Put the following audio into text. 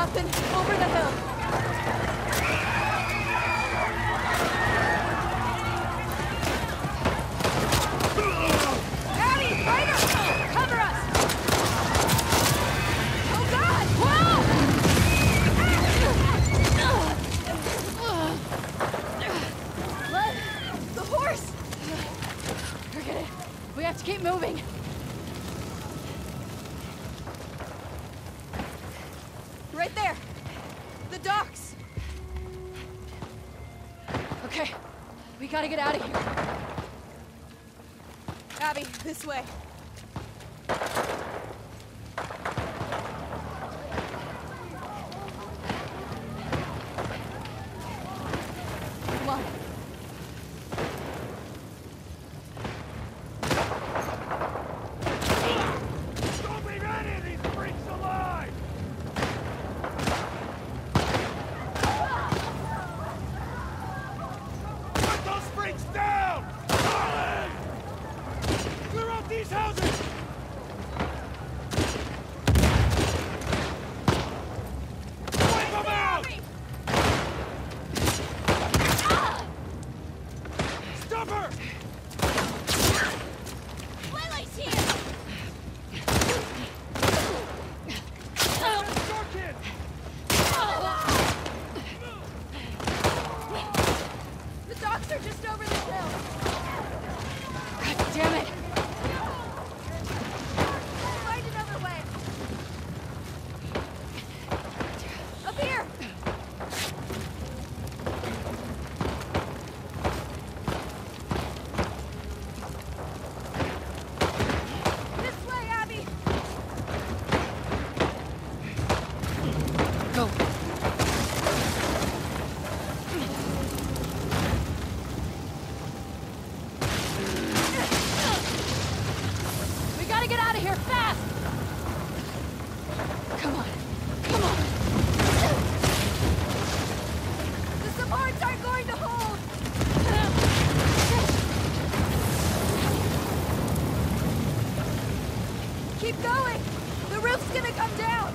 Over the. We gotta get out of here. Abby, this way. Buildings down! Clear out these houses! here fast! Come on, come on! The supports aren't going to hold! Keep going! The roof's gonna come down!